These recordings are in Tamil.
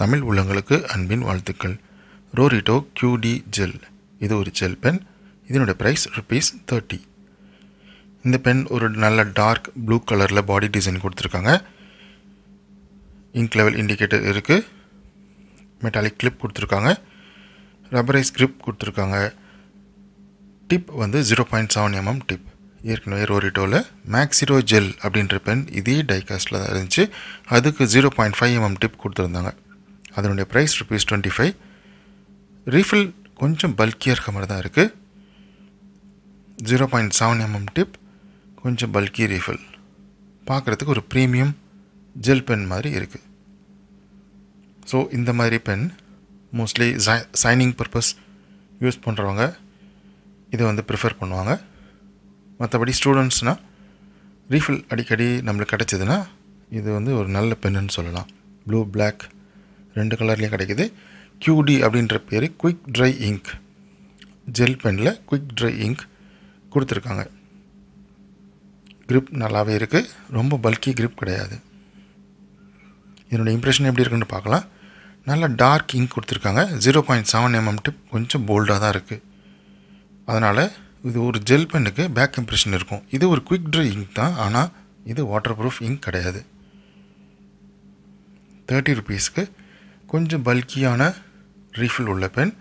தமிழ் உள்ளங்களுக்கு அன்பின் வாழ்த்துக்கள். ரோரிட்டோ கியூடி ஜெல் இது ஒரு ஜெல் பென் இதனுடைய ப்ரைஸ் ருபீஸ் தேர்ட்டி இந்த பென் ஒரு நல்ல டார்க் ப்ளூ கலரில் பாடி டிசைன் கொடுத்துருக்காங்க. இங்க் லெவல் இண்டிகேட்டர் இருக்குது மெட்டாலிக் கிளிப் கொடுத்துருக்காங்க. ரப்பரைஸ் கிரிப் கொடுத்துருக்காங்க. டிப் வந்து zero point seven mm tip ஏற்கனவே ரோரிட்டோவில் மேக்ஸிரோ ஜெல் அப்படின்ற பென் இதே டைகாஸ்டில் தான் இருந்துச்சு. அதுக்கு zero point five mm tip கொடுத்துருந்தாங்க. அதனுடைய price rupees twenty five refill கொஞ்சம் பல்கியாக இருக்க மாதிரி தான் இருக்குது zero point seven mm tip கொஞ்சம் பல்கி ரீஃபில் பார்க்குறதுக்கு ஒரு ப்ரீமியம் ஜெல் பென் மாதிரி இருக்குது ஸோ இந்த மாதிரி pen mostly signing purpose use பண்ணுறவங்க இதை வந்து ப்ரிஃபர் பண்ணுவாங்க. மற்றபடி ஸ்டூடெண்ட்ஸ்னால் ரீஃபில் அடிக்கடி நம்மளுக்கு கிடச்சிதுன்னா இது வந்து ஒரு நல்ல பென்னுன்னு சொல்லலாம். ப்ளூ பிளாக் ரெண்டு கலர்லேயும் கிடைக்குது. கியூடி அப்படின்ற பேர் குயிக் ட்ரை இங்க் ஜெல் பெனில் குயிக் ட்ரை இங்க் கொடுத்துருக்காங்க. க்ரிப் நல்லாவே இருக்குது ரொம்ப பல்கி க்ரிப் கிடையாது. இதனுடைய இம்ப்ரெஷன் எப்படி இருக்குன்னு பார்க்கலாம். நல்லா டார்க் இங்க் கொடுத்துருக்காங்க. Zero point seven mm tip கொஞ்சம் போல்டாக தான் இருக்குது அதனால் இது ஒரு ஜெல் பென்னுக்கு பேக் இம்ப்ரெஷன் இருக்கும். இது ஒரு குயிக் ட்ரை இங்க் தான். ஆனால் இது வாட்டர் ப்ரூஃப் இங்க் கிடையாது தேர்ட்டி ருபீஸ்க்கு கொஞ்சம் பல்கியான ரீஃபில் உள்ள pen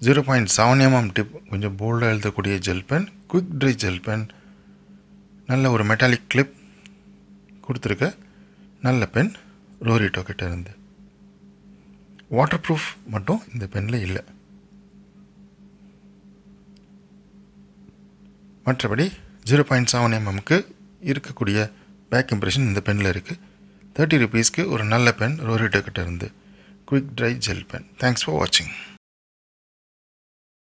zero point seven mm tip கொஞ்சம் போல்டாக எழுதக்கூடிய gel pen quick dry gel pen நல்ல ஒரு மெட்டாலிக் கிளிப் கொடுத்துருக்க. நல்ல பென் ரோரிட்டோ கிட்ட இருந்து. வாட்டர் ப்ரூஃப் மட்டும் இந்த பெனில் இல்லை. மற்றபடி ஜீரோ பாயிண்ட் செவன் எம்எம்க்கு இருக்கக்கூடிய பேக் இம்ப்ரெஷன் இந்த பெனில் இருக்குது தேர்ட்டி ருபீஸ்க்கு ஒரு நல்ல பென் ரோரிட்டோ கிட்ட இருந்து. Quick dry gel pen thanks for வாட்சிங்